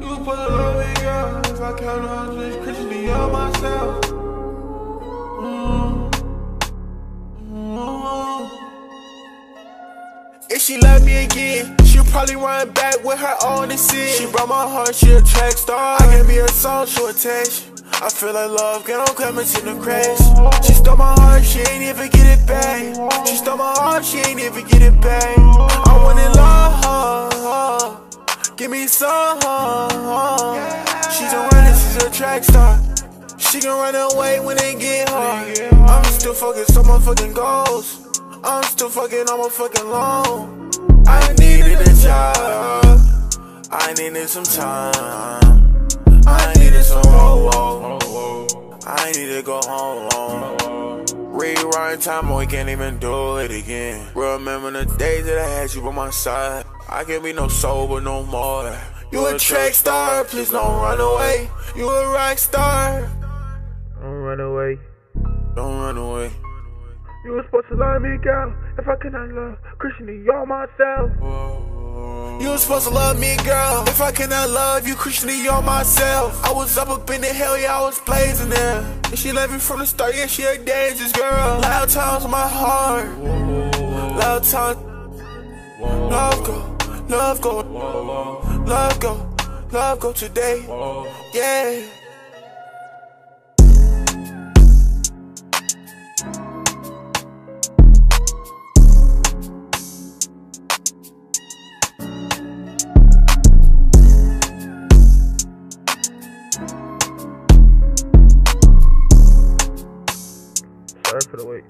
You put love in if I myself. If she love me again, she'll probably run back with her own decision. She brought my heart, she a track star. I can be a song, she a text. I feel like love, get on coming the crash. She stole my heart, she ain't even get it back. She stole my heart, she ain't even get it back. I wanna love give me some. She's a runner, she's a track star. She can run away when it get hard. I'm still focused on my fucking goals. I'm still fucking on my fucking loan. I needed a job. I needed some time. I needed some whoa whoa. Go home. Rewrite time, we can't even do it again. Remember the days that I had you by my side. I can't be no sober no more. You a track star, please don't run away. You a rock star. Don't run away. Don't run away. You were supposed to love me, girl. If I could not love Christian Dior myself. You was supposed to love me, girl. If I cannot love you, Christian Dior myself. I was up up in the hell, yeah, I was blazing there. And she left me from the start, yeah, she a dangerous girl. Loud times my heart. Loud times. Love go, love go, love go, love go today. Yeah. for the week.